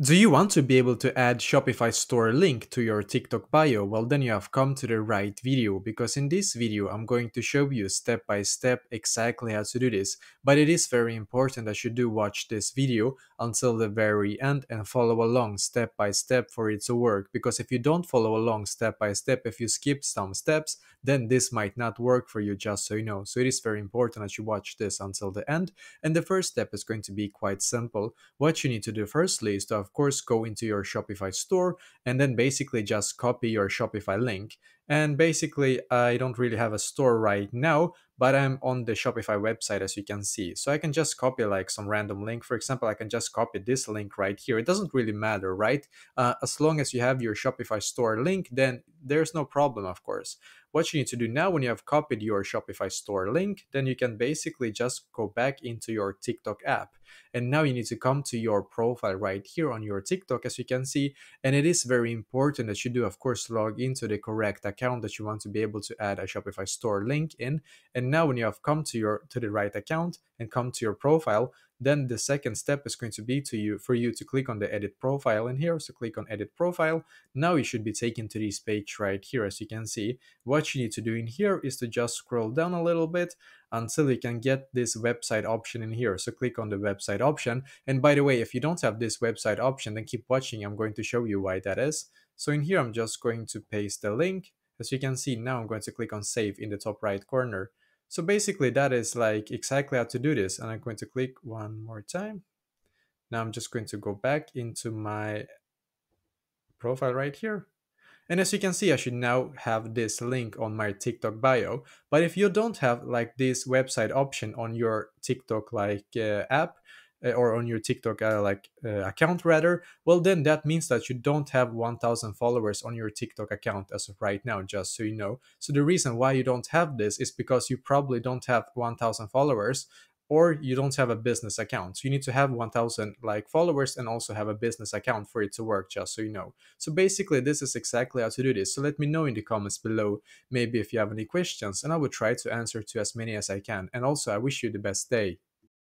Do you want to be able to add Shopify store link to your TikTok bio? Well, then you have come to the right video because in this video, I'm going to show you step by step exactly how to do this. But it is very important that you do watch this video until the very end and follow along step by step for it to work. Because if you don't follow along step by step, if you skip some steps, then this might not work for you, just so you know. So it is very important that you watch this until the end. And the first step is going to be quite simple. What you need to do firstly is to of course, go into your Shopify store and then basically just copy your Shopify link. And basically, I don't really have a store right now, but I'm on the Shopify website as you can see. So I can just copy like some random link. For example, I can just copy this link right here. It doesn't really matter, right? Uh, as long as you have your Shopify store link, then there's no problem, of course. What you need to do now when you have copied your Shopify store link, then you can basically just go back into your TikTok app. And now you need to come to your profile right here on your TikTok, as you can see. And it is very important that you do, of course, log into the correct account that you want to be able to add a Shopify store link in. And now when you have come to your to the right account and come to your profile, then the second step is going to be to you for you to click on the edit profile in here. So click on edit profile. Now you should be taken to this page right here, as you can see. What you need to do in here is to just scroll down a little bit until you can get this website option in here. So click on the website option. And by the way, if you don't have this website option, then keep watching. I'm going to show you why that is. So in here, I'm just going to paste the link. As you can see now, I'm going to click on save in the top right corner. So basically that is like exactly how to do this. And I'm going to click one more time. Now I'm just going to go back into my profile right here. And as you can see, I should now have this link on my TikTok bio. But if you don't have like this website option on your TikTok like uh, app, or on your TikTok uh, like uh, account rather, well then that means that you don't have 1000 followers on your TikTok account as of right now just so you know. So the reason why you don't have this is because you probably don't have 1000 followers or you don't have a business account. So you need to have 1000 like followers and also have a business account for it to work just so you know. So basically this is exactly how to do this. So let me know in the comments below maybe if you have any questions and I will try to answer to as many as I can. And also I wish you the best day.